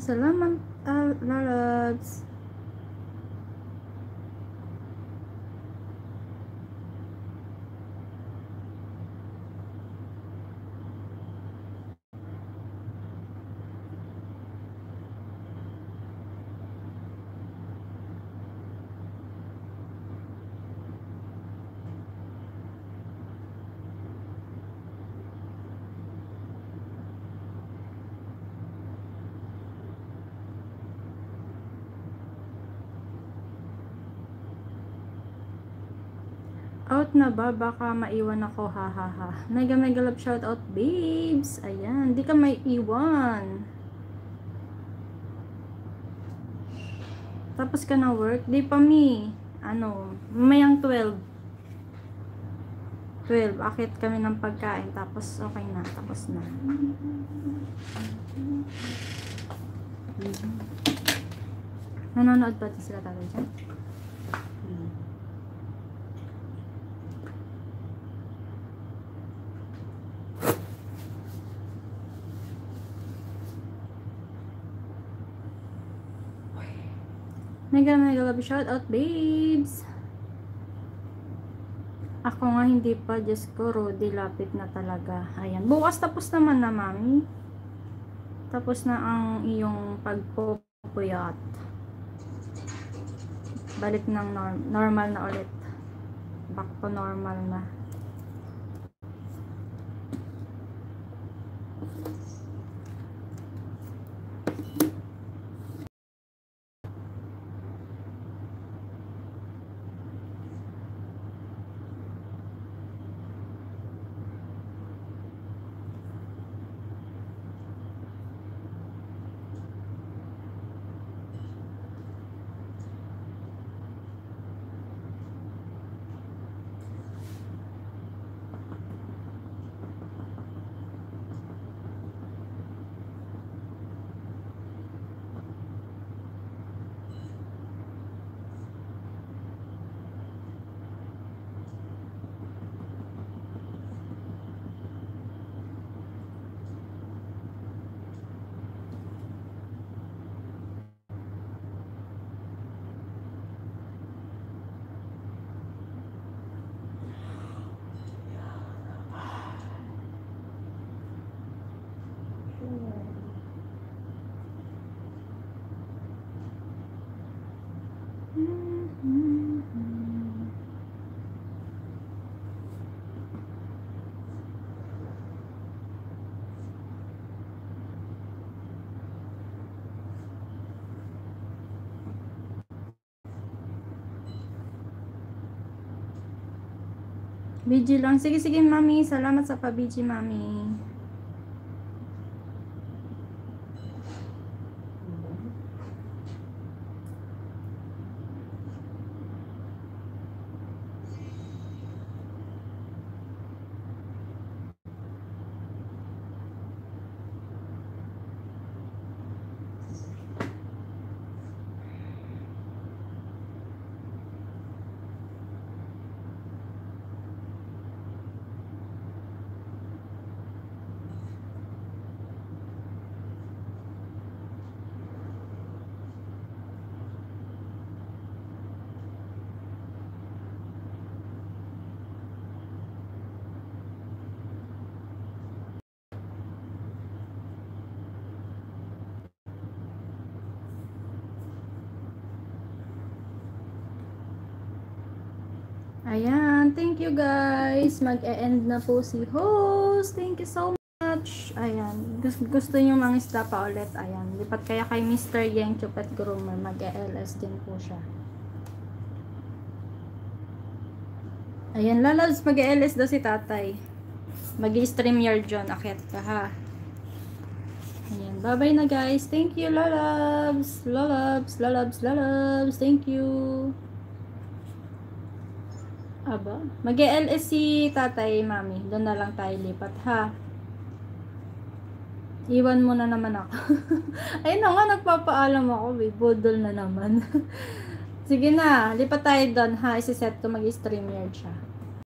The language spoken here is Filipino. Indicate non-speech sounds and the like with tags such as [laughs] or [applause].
Maraming salamat, uh, lalabs. Out na ba? Baka maiwan ako, ha ha ha. Mega mega love shout out, babes. Ayan, di ka may iwan. Tapos ka na work? Di pa mi. Ano, mayang 12. 12. Akit kami ng pagkain. Tapos okay na. Tapos na. Nanonood din sila tatay dyan? Mega mega love shout out babes. Ako nga hindi pa, Diyos ko, Rudy, lapit na talaga. Ayan. Bukas tapos naman na, mami. Tapos na ang iyong pagpupuyat. Balik ng norm normal na ulit. Back to normal na. BG lang. Sige, sige, mami. Salamat sa pa-BG, mami. Ayan, thank you guys. Mag-e-end na po si host. Thank you so much. Ayan, gusto, gusto nyo mga isda pa ulit. Ayan, lipat kaya kay Mr. Yang Chupet Groomer. Mag-e-LS din po siya. Ayan, lalabs, mag-e-LS daw si tatay. Mag-i-stream your John. Akit ka ha. Ayan, bye-bye na guys. Thank you, lalabs. Lalabs, lalabs, lalabs. Thank you. Aba, mag ls si tatay, mami. Doon na lang tayo lipat, ha? Iwan mo na naman ako. [laughs] Ayun na nga, nagpapaalam ako. May budol na naman. [laughs] Sige na, lipat tayo doon, ha? Isiset ko mag-stream yard siya.